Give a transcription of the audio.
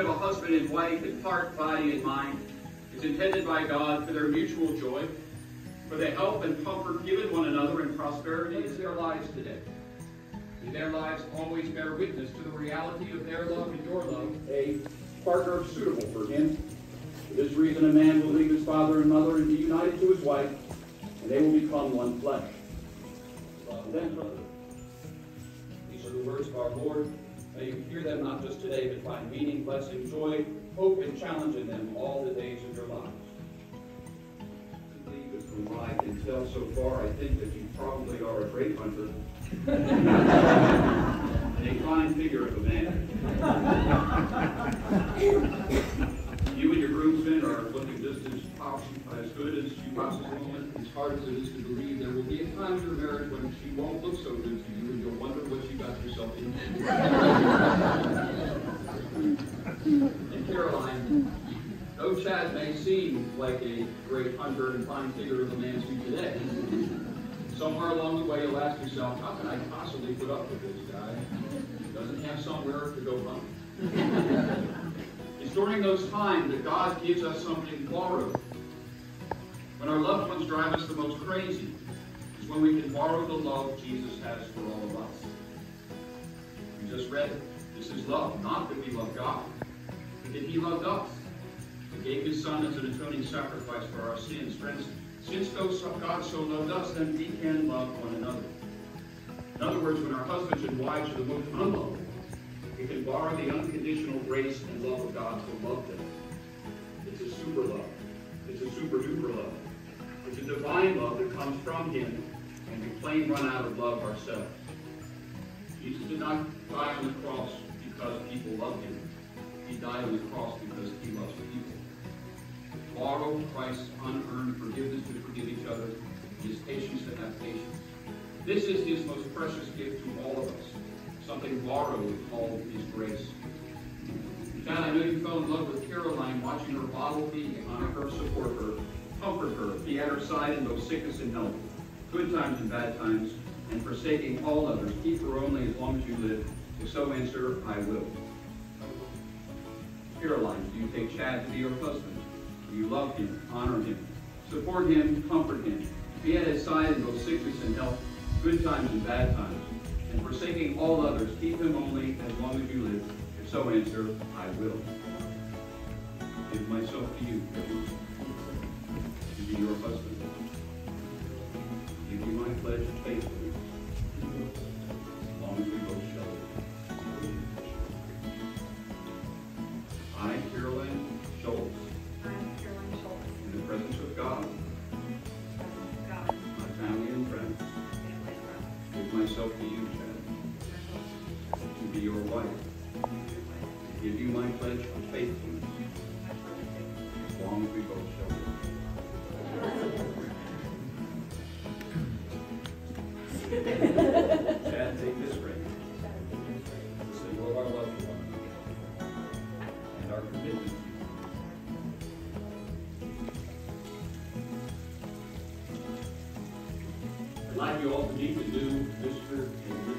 of a husband and wife in heart, body, and mind is intended by God for their mutual joy, for the help and comfort given one another in prosperity in their lives today. May their lives always bear witness to the reality of their love and your love, a partner suitable for him. For this reason, a man will leave his father and mother and be united to his wife, and they will become one flesh. Love brother. These are the words of our Lord. May you hear them not just today, but find meaning, blessing, joy, hope, and challenge in them all the days of your lives. From what I can tell so far, I think that you probably are a great hunter and a fine figure of a man. you and your groomsmen are looking just as, as good as you possibly can. It's hard as it is to believe, there will be a time in your marriage when she won't look so good to you, and you'll wonder what you got yourself into. and Caroline, though Chad may seem like a great hunter and fine figure of a man to today, somewhere along the way you'll ask yourself, how can I possibly put up with this guy? He doesn't have somewhere to go hunt. it's during those times that God gives us something borrowed. When our loved ones drive us the most crazy, is when we can borrow the love Jesus has for all of us. We just read. This is love, not that we love God, but that He loved us. He gave His Son as an atoning sacrifice for our sins. Friends, since God so loved us, then we can love one another. In other words, when our husbands and wives are the most unlovable, we can borrow the unconditional grace and love of God to love them. It's a super love. It's a super duper love. It's a divine love that comes from Him, and we plain run out of love ourselves. Jesus did not die on the cross because people loved Him. He died on the cross because He loves people borrow Christ's unearned forgiveness to forgive each other, his patience to have patience. This is his most precious gift to all of us, something borrowed called his grace. John, I know you fell in love with Caroline watching her bottle be honor her, support her, comfort her, be at her side in both sickness and health, good times and bad times, and forsaking all others. Keep her only as long as you live. If so answer, I will. Caroline, do you take Chad to be your husband? You love him, honor him, support him, comfort him. Be at his side in both sickness and health, good times and bad times. And forsaking all others, keep him only as long as you live. If so answer, I will. Give myself to you myself to you, Chad, to be your wife, to give you my pledge of faithfulness, as long as we both shall live. like you all need to meet the new Mr.